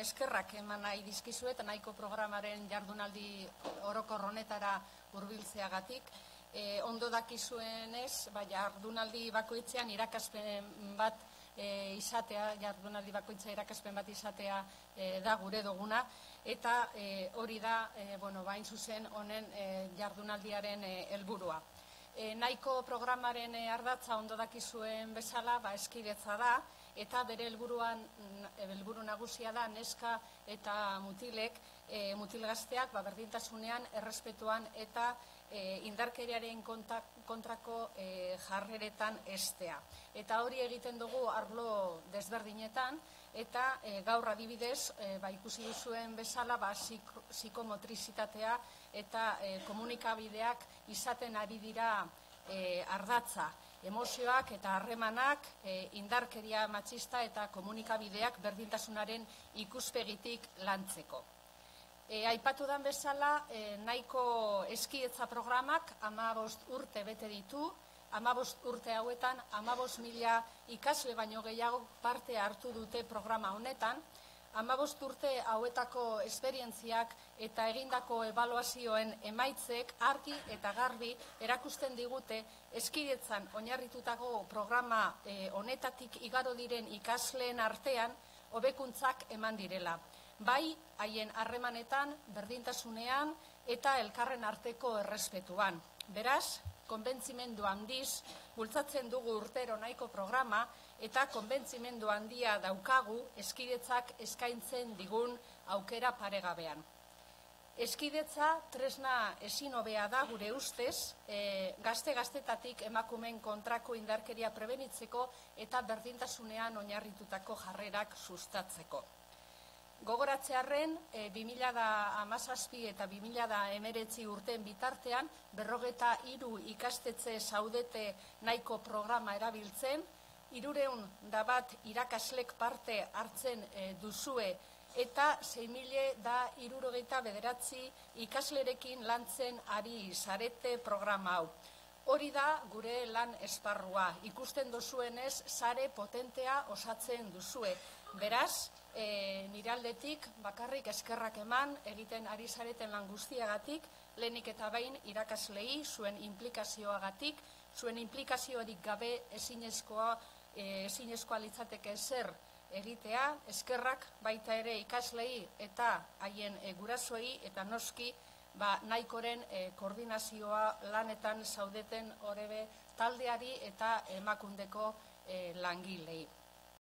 Eskerrak eman nahi dizkizuet, nahiko programaren jardunaldi orokor honetara hurbiltzeagatik. E, ondo dakizuenez, ba, jardunaldi bakoitzean irakaspen bat e, izatea, jardunaldi bakoitza irakaspen bat izatea e, da gure duguna, eta e, hori da, e, bueno, bain zuzen honen e, jardunaldiaren e, helburua. E, nahiko programaren e, ardatza ondo dakizuen bezala, ba, eskidetza da, eta bere helburuan helburu nagusia da neska eta mutilek e, mutilgazteak ba, berdintasunean errespetuan eta e, indarkeriaren kontrako e, jarreretan estea. Eta hori egiten dugu arlo desberdinetan eta e, gaur adibidez e, ba, ikusi duzuen bezala ba, psikomotrizitatea eta e, komunikabideak izaten ari dira e, ardatza emozioak eta harremanak, e, indarkeria matxista eta komunikabideak berdintasunaren ikuspegitik lantzeko. E, aipatu dan bezala, e, nahiko eskietza programak amabost urte bete ditu, amabost urte hauetan, amabost mila ikasle baino gehiago parte hartu dute programa honetan, Amabost urte hauetako esperientziak eta egindako ebaluazioen emaitzek argi eta garbi erakusten digute eskidetzan oinarritutako programa eh, honetatik igaro diren ikasleen artean hobekuntzak eman direla. Bai, haien harremanetan, berdintasunean eta elkarren arteko errespetuan. Beraz, konbentzimendu handiz, bultzatzen dugu urtero nahiko programa, eta konbentzimendu handia daukagu eskidetzak eskaintzen digun aukera paregabean. Eskidetza tresna ezin hobea da gure ustez, e, gazte-gaztetatik emakumen kontrako indarkeria prebenitzeko eta berdintasunean oinarritutako jarrerak sustatzeko. Gogoratzearen, e, 2000 da amazazpi eta 2000 da emeretzi urten bitartean, berrogeta hiru ikastetze zaudete nahiko programa erabiltzen, irureun da bat irakaslek parte hartzen e, duzue, eta 6.000 da irurogeita bederatzi ikaslerekin lantzen ari zarete programa hau. Hori da gure lan esparrua. Ikusten duzuenez, sare potentea osatzen duzue. Beraz, e, nire aldetik, bakarrik eskerrak eman, egiten ari zareten lan guztiagatik, lehenik eta bain irakaslei, zuen implikazioagatik, zuen implikazioarik gabe ezinezkoa, e, ezinezkoa litzateke zer egitea, eskerrak baita ere ikaslei eta haien e, gurasoei eta noski, ba, nahikoren e, koordinazioa lanetan zaudeten horebe taldeari eta emakundeko e, langilei.